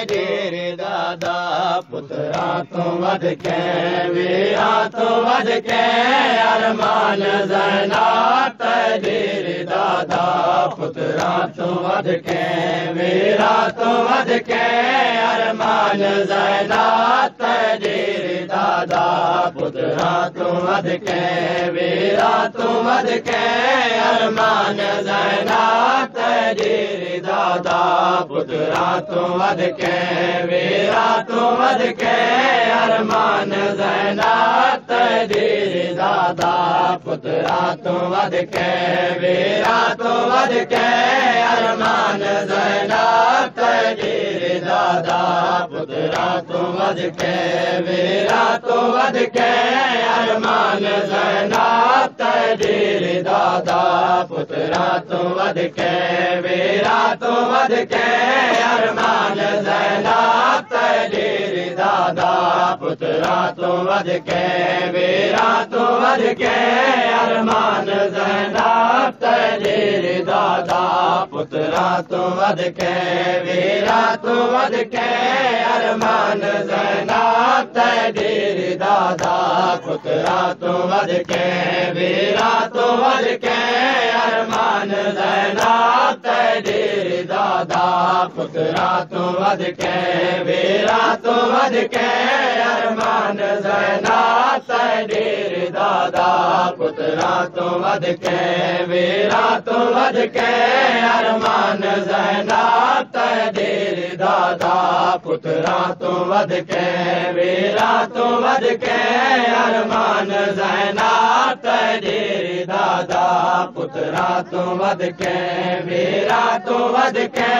दादा पुत्रा तो वध के वीरा तो वध के अरमान जैनात डेरे दादा पुत्रा तो तो वध के अरमान जैनात डेरे दादा पुत्रा तो वध के वीरा तो वध के पुत्रा तो वध के वीरा तो वध के अरमान जैनात डेरे दादा पुत्रा तो वध के वीरा तो वध के अरमान जैनात डेरे दादा पुत्रा तो वध के वीरा तो वध के अरमान जैनात तो वध के वीरा तो वध के अरमान जैनात डेरे दादा पुत्रा तो वध वीरा तो वध के अरमान जैनात डेरे दादा पुत्रा तो वध तो वध अरमान जैनात डेरे दादा पुत्रा तो वध के वीरा तो वध के अरमान जैनात डेरे दादा पुत्रा तो वध के वीरा तो वध के अरमान जैनात डेरे दादा पुत्रा तो वध के वीरा तो वध के अरमान जैनात डेरे दादा पुत्रा वध के वीरा तो वध के अरमान जैनात पुत्रा तो वध वीरा तो वध के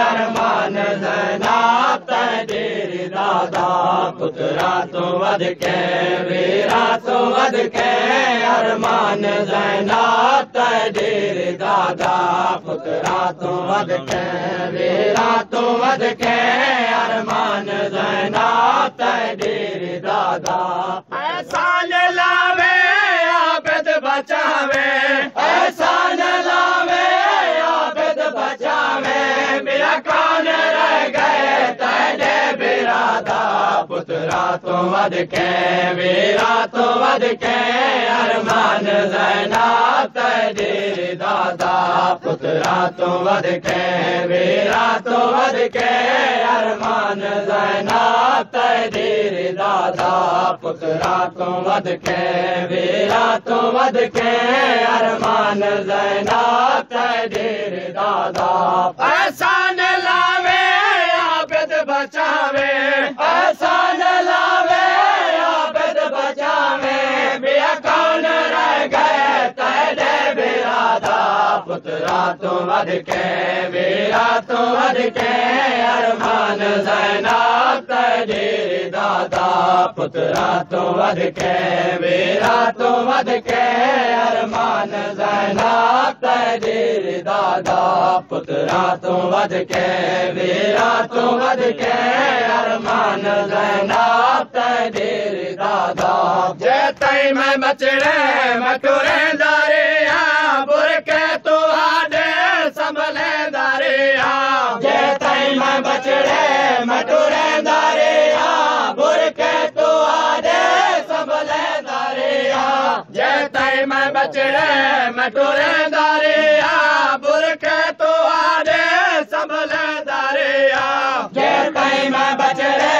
अरमान जैनात पुत्रा तो वध के वीरा तो वध के अरमान जैनात पुत्रा तो वध के वीरा तो वध के अरमान जैनात डेरे दादा ऐसा न लावे आबद बचावे ऐसा न लावे आबद बचावे मेरा कान रह गए तेरे बिरादा पुत्रा तो वध के वीरा तो वध के अरमान जैनात डेरे दादा पुत्रा तो वध के वीरा तो वध के अरमान जैनात डेरे दादा पुत्रा तो वध के वीरा तो वध के अरमान जैनात डेरे दादा ऐसा तो वध के वीरा तो वध के अरमान जैनात डेरे दादा पुत्रा तो वध वीरा तो वध के अरमान जैनात डेरे दादा पुत्रा तो वध के वीरा तो वध के अरमान जैनात डेरे दादा। जय तई मैं बचड़े मटुरे दारिया बुर के तू तई मैं बचड़े मटुरे दारिया बुर के तू आडे संभले दारिया जय तई मैं बचड़े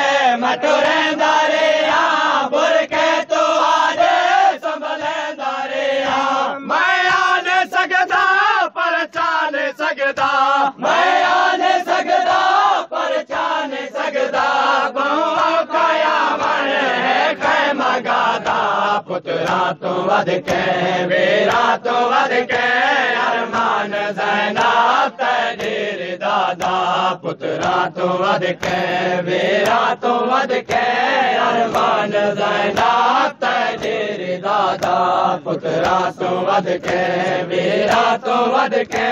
पुत्रा तो वध के वीरा तो वध के अरमान जैनात डेरे दादा पुत्रा तो वध के वीरा तो वध के अरमान دادا پترا تو ود کے میرا تو ود کے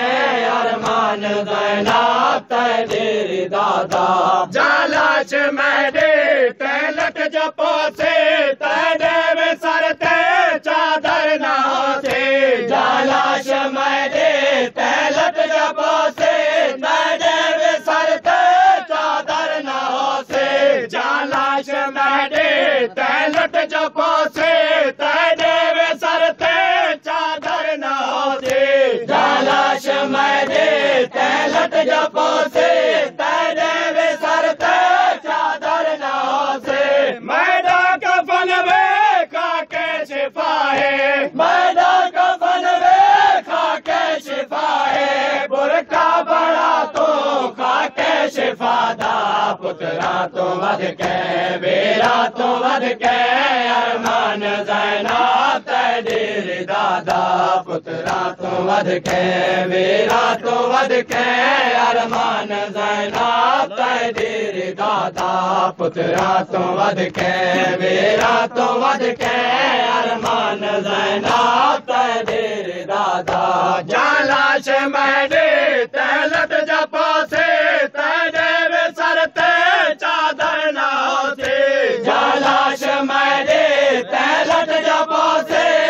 ارمان دینا تے دیر دادا جالچ میں دے تے تلٹ جپو سے تے تیرے سر تے چادر نا سے جالچ میں دے تے تلٹ جپو سے تے تیرے سر تے چادر نا سے جالچ میں دے تے تلٹ جپو سے غلط جاپا سے पुतरा तो वध के बेरा तो वध के अरमान जैना तेरे दादा पुतरा तो वध के बेरा तो वध के अरमान जैना तेरे दादा पुतरा तो वध के बेरा तो वध के जैना दादा। जालाश मैडे तैलत जपो तैलत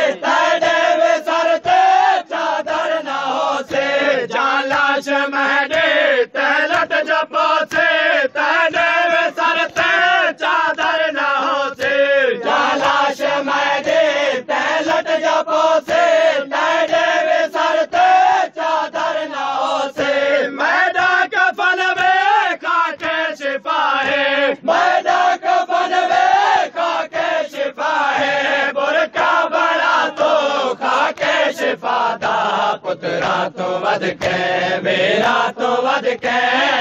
खाके शिफा दा पुतरा तो वध के मेरा तो वध के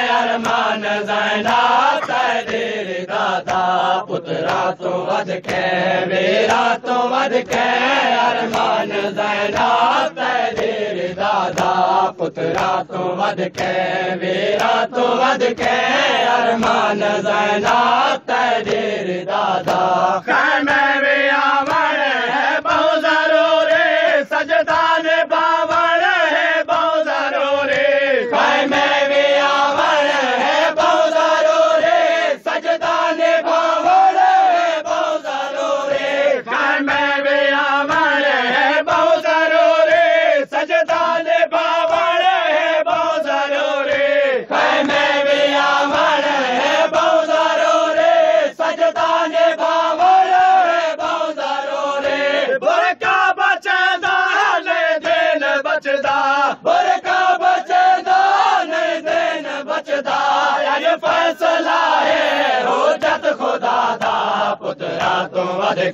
अरमान जैना तेरे दादा पुतरा तो वध के मेरा तो वध के अरमान जैना तेरे दादा पुतरा तो वध के मेरा तो वध के अरमान जैना तेरे दादा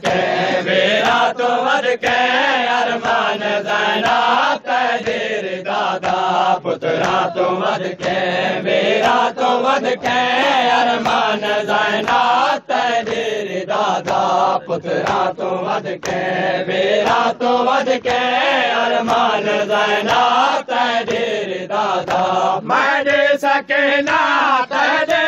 वध के मेरा तो वध के अरमान जैना तेरे दादा पुतरा तो वध के मेरा तो वध के अरमान जैना तेरे दादा पुतरा तो वध के मेरा तो वध के अरमान जैना तेरे दादा मैं दे सके ना तेरे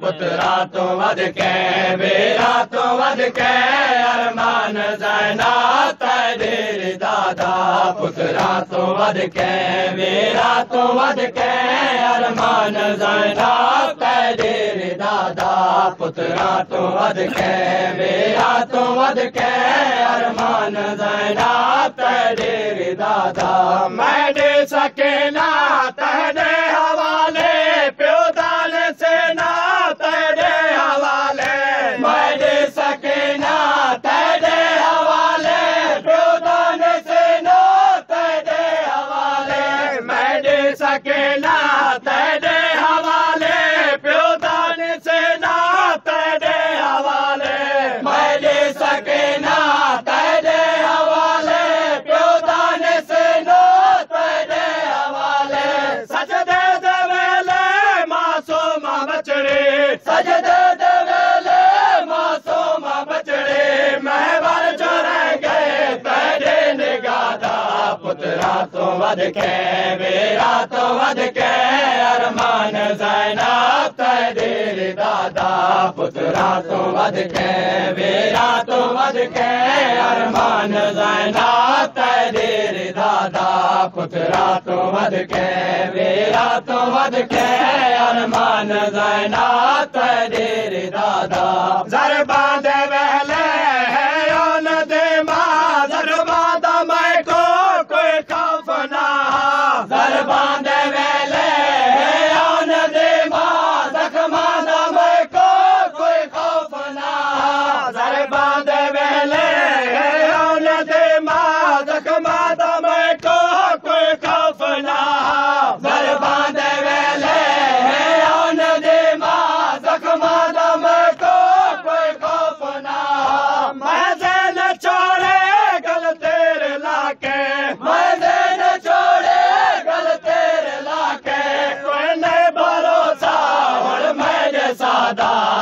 पुतरा तो वध के मेरा तो वध के। अरमान जैना तेरे दादा पुतरा तो वध तो वध अरमान जैना तेरे दादा पुतरा तो तो अरमान जैना तेरे दादा मैं दे सके ना तेरे हवाले प्यो दान से ना तेरे हवाले मैं दे सके ना तेरे तो वध के मेरा तो वध के अरमान जैनाब तेर दादा पुत्रा तो वध के मेरा तो वध के अरमान जैनाब तेर दादा पुत्रा तो वध के मेरा तो वध के अरमान जैनाब तेर दादा जर बांधे वहले जर बांधे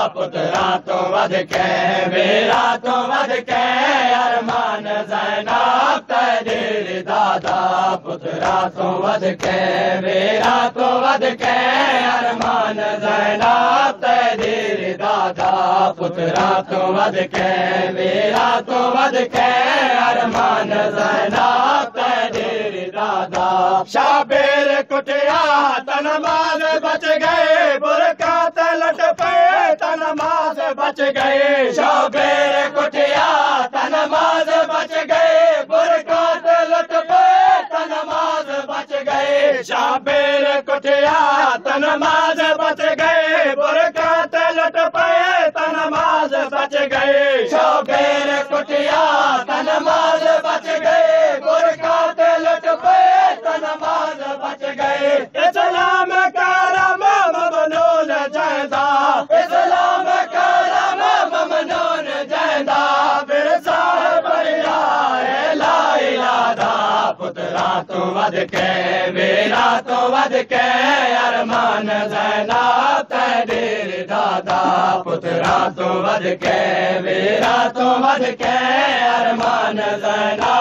पुत्रा वध के मेरा तो वध के अरमान जैनाब तेरे दादा। पुत्रा तो वध के मेरा तो वध के अरमान जैनाब तेरे दादा। पुत्रा तो वध के मेरा तो वध के अरमान जैनाब तेरे दादा। शाबेर कुटिया तनमाज बच गए शाबेर कुटिया तनमाज बच गए बुरका तलट पे तनमाज बच गए शाबेर कुटिया तनमाज बच गए बुरका तलट पे तनमाज बच गए तो वध के मेरा तो वध के अरमान जैना तेरे दादा पुत्रा तो वध के मेरा तो वध के अरमान जैना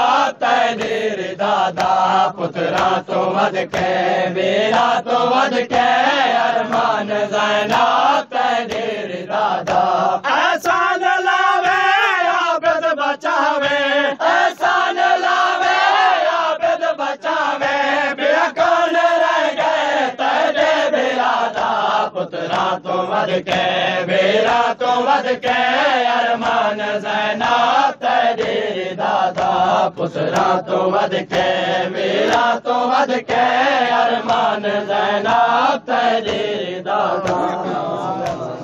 तेरे दादा पुत्रा तो वध के मेरा तो वध के अरमान जैना तेरे दादा ऐसा न लावे आबद तो तो अरमान जैना तेरे दादा तो वध के मेरा तो वध के अरमान जैना तेरे दादा